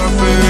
up in